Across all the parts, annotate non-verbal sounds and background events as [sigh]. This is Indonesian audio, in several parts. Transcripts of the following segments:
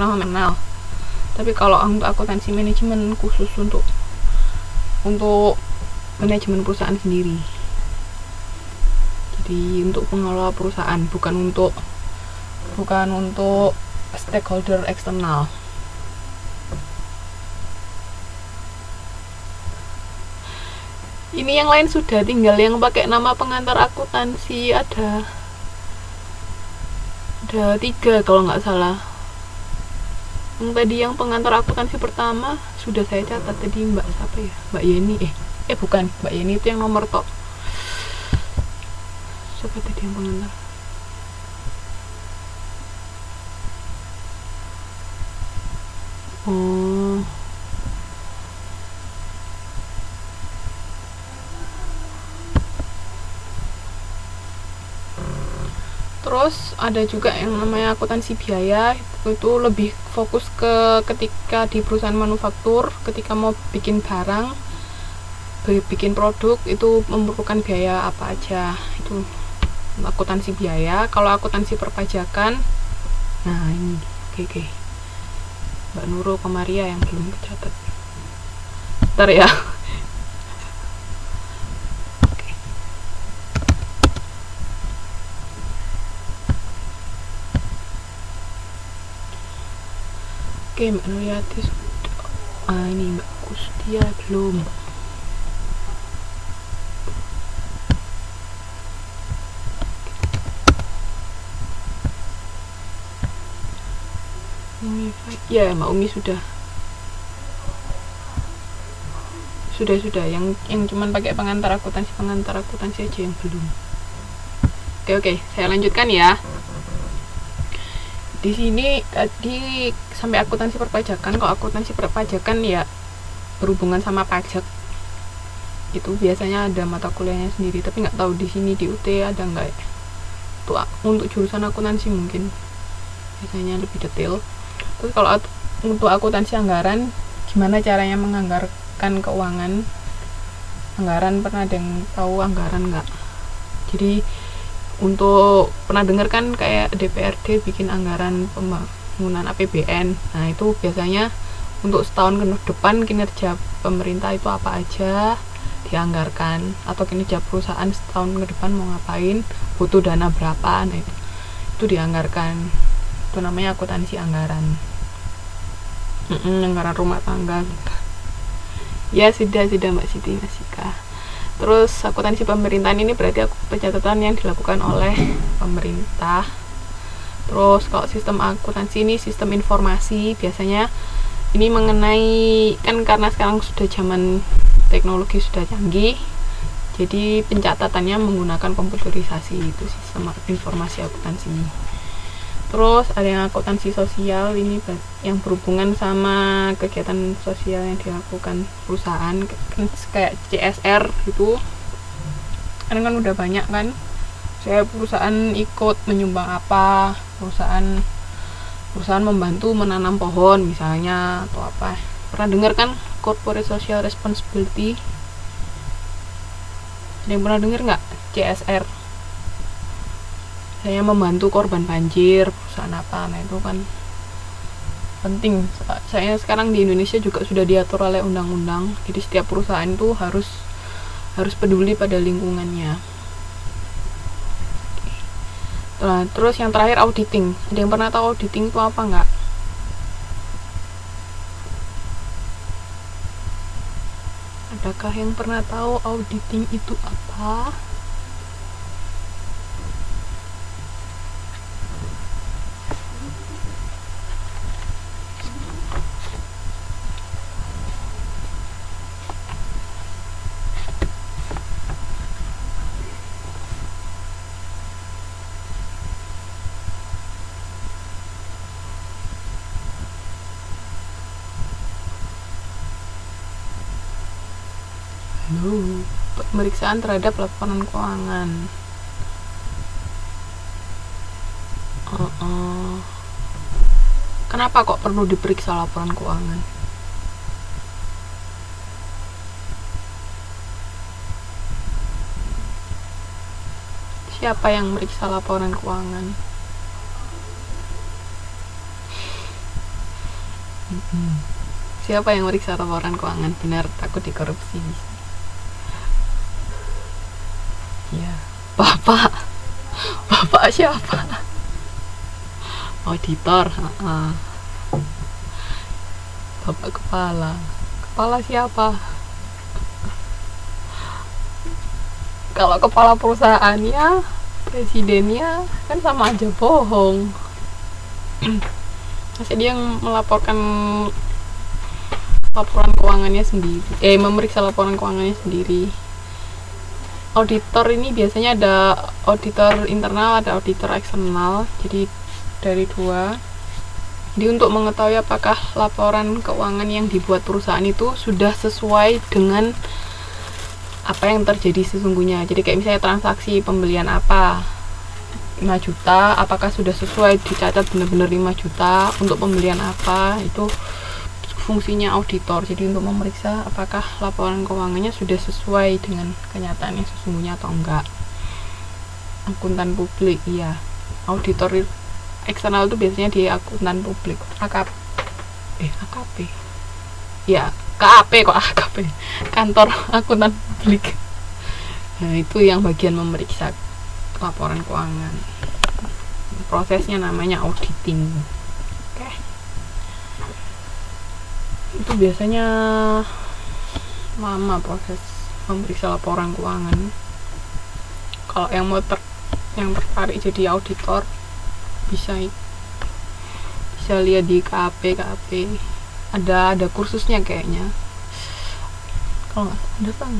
internal tapi kalau untuk akuntansi manajemen khusus untuk untuk manajemen perusahaan sendiri. Jadi untuk pengelola perusahaan bukan untuk bukan untuk stakeholder eksternal. Ini yang lain sudah tinggal yang pakai nama pengantar akuntansi ada ada tiga kalau nggak salah tadi yang pengantar akuntansi pertama. Sudah saya catat tadi mbak siapa ya? Mbak Yeni. Eh eh bukan. Mbak Yeni itu yang nomor top siapa tadi yang pengantar? Oh terus ada juga yang namanya akuntansi biaya itu lebih fokus ke ketika di perusahaan manufaktur ketika mau bikin barang bikin produk itu memerlukan biaya apa aja. Itu akuntansi biaya. Kalau akuntansi perpajakan nah ini oke oke. Mbak Nurul Komaria yang belum kecatat. Ntar ya Nuryati sudah ah, Kustia belum. Umi ya Mbak Umi sudah. Sudah sudah yang yang cuman pakai pengantar akuntansi pengantar akuntansi aja yang belum. Oke oke saya lanjutkan ya di sini tadi sampai akuntansi perpajakan kalau akuntansi perpajakan ya berhubungan sama pajak? Itu biasanya ada mata kuliahnya sendiri tapi nggak tahu di sini di UT ada nggak ya? Untuk untuk jurusan akuntansi mungkin. Biasanya lebih detail. Terus kalau untuk akuntansi anggaran gimana caranya menganggarkan keuangan? Anggaran pernah ada yang tahu anggaran nggak? Jadi untuk pernah dengar kan kayak DPRD bikin anggaran pembangunan APBN nah itu biasanya untuk setahun ke depan kinerja pemerintah itu apa aja dianggarkan? Atau kinerja perusahaan setahun ke depan mau ngapain? Butuh dana berapa? Nah itu, itu dianggarkan. Itu namanya akuntansi anggaran. Anggaran rumah tangga. Ya sudah sudah mbak Siti Masika terus akuntansi pemerintahan ini berarti pencatatan yang dilakukan oleh pemerintah. Terus kalau sistem akuntansi ini sistem informasi biasanya ini mengenai kan karena sekarang sudah zaman teknologi sudah canggih jadi pencatatannya menggunakan komputerisasi itu sistem informasi akuntansi terus ada yang akuntansi sosial ini yang berhubungan sama kegiatan sosial yang dilakukan perusahaan kayak CSR gitu. Karena kan udah banyak kan. Saya perusahaan ikut menyumbang apa perusahaan perusahaan membantu menanam pohon misalnya atau apa. Pernah dengar kan corporate social responsibility? Ada yang pernah dengar nggak CSR saya membantu korban banjir perusahaan apa. Nah itu kan penting. Saya sekarang di Indonesia juga sudah diatur oleh undang-undang. Jadi setiap perusahaan itu harus harus peduli pada lingkungannya. Nah, terus yang terakhir auditing. Ada yang pernah tahu auditing itu apa nggak? Adakah yang pernah tahu auditing itu apa Halo, pemeriksaan terhadap laporan keuangan. Uh -uh. Kenapa kok perlu diperiksa laporan keuangan? Siapa yang meriksa laporan keuangan? Siapa yang meriksa laporan keuangan benar takut dikorupsi ya bapak. Bapak siapa? Auditor ha-ha. bapak kepala. Kepala siapa? Kalau kepala perusahaannya presidennya kan sama aja bohong. [clears throat] Masih dia yang melaporkan laporan keuangannya sendiri eh memeriksa laporan keuangannya sendiri auditor ini biasanya ada auditor internal ada auditor eksternal. Jadi dari dua. Jadi untuk mengetahui apakah laporan keuangan yang dibuat perusahaan itu sudah sesuai dengan apa yang terjadi sesungguhnya. Jadi kayak misalnya transaksi pembelian apa 5 juta apakah sudah sesuai dicatat benar-benar 5 juta untuk pembelian apa itu fungsinya auditor. Jadi untuk memeriksa apakah laporan keuangannya sudah sesuai dengan kenyataan yang sesungguhnya atau enggak. Akuntan publik iya. Auditor eksternal itu biasanya di akuntan publik. AKP eh AKP ya KAP kok AKP kantor akuntan publik. Nah itu yang bagian memeriksa laporan keuangan. Prosesnya namanya auditing itu biasanya lama proses memeriksa laporan keuangan. Kalau yang mau ter yang tertarik jadi auditor bisa bisa lihat di KAP KAP ada ada kursusnya kayaknya. Kalau nggak ada kan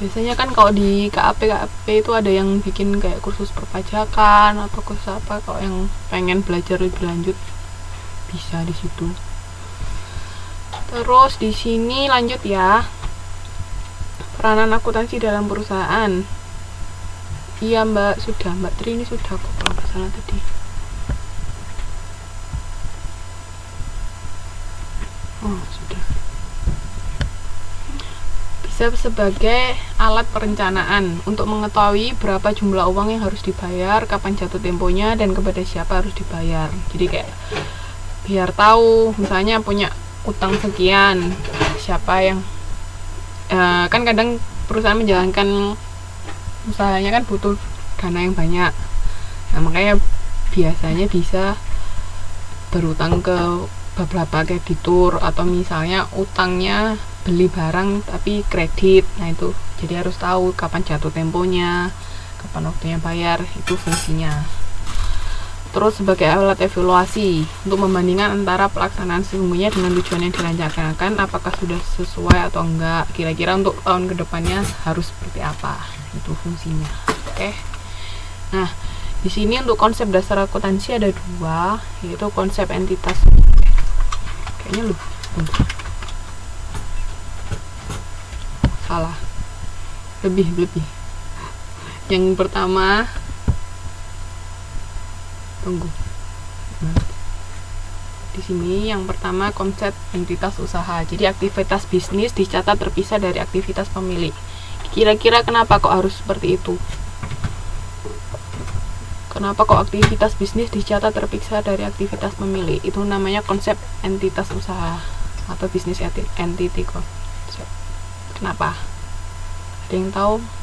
biasanya kan kalau di KAP KAP itu ada yang bikin kayak kursus perpajakan atau kursus apa. Kalau yang pengen belajar lebih lanjut bisa di situ terus di sini lanjut ya peranan akuntansi dalam perusahaan iya mbak sudah mbak Tri ini sudah kok kalau nggak salah tadi Oh, sudah. Bisa sebagai alat perencanaan untuk mengetahui berapa jumlah uang yang harus dibayar, kapan jatuh temponya, dan kepada siapa harus dibayar. Jadi kayak biar tahu, misalnya punya utang sekian, siapa yang uh, kan kadang perusahaan menjalankan usahanya kan butuh dana yang banyak. Nah, makanya biasanya bisa berutang ke beberapa kreditur atau misalnya utangnya beli barang tapi kredit. Nah itu jadi harus tahu kapan jatuh temponya kapan waktunya bayar itu fungsinya terus sebagai alat evaluasi untuk membandingkan antara pelaksanaan sesungguhnya dengan tujuan yang direncanakan apakah sudah sesuai atau enggak kira-kira untuk tahun ke depannya harus seperti apa itu fungsinya. Oke. Nah di sini untuk konsep dasar akuntansi ada dua yaitu konsep entitas. Kayaknya lu salah. Lebih lebih yang pertama tunggu di sini yang pertama konsep entitas usaha jadi aktivitas bisnis dicatat terpisah dari aktivitas pemilik kira-kira kenapa kok harus seperti itu Kenapa kok aktivitas bisnis dicatat terpisah dari aktivitas pemilik? Itu namanya konsep entitas usaha atau bisnis entity kok. Kenapa? Ada yang tahu?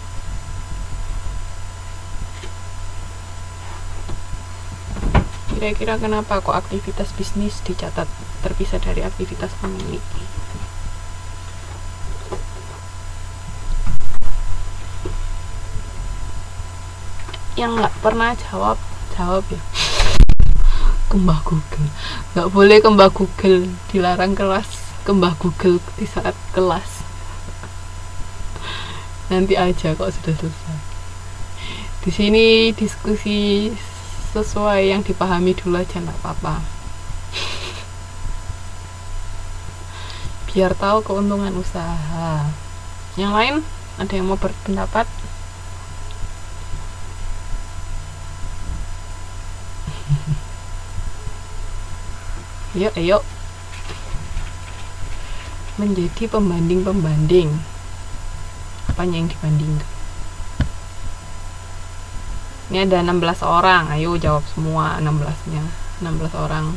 Kira-kira kenapa kok aktivitas bisnis dicatat terpisah dari aktivitas pemilik? yang nggak pernah jawab jawab ya. [laughs] Kembah Google. Nggak boleh kembah Google. Dilarang kelas. Kembah Google di saat kelas. Nanti aja kok sudah selesai. Di sini diskusi sesuai yang dipahami dulu aja nggak apa-apa. Biar tahu keuntungan usaha. Yang lain ada yang mau berpendapat? [laughs] Yuk ayo. Menjadi pembanding-pembanding. Apa yang dibandingkan ini ada 16 orang. Ayo jawab semua 16 nya 16 orang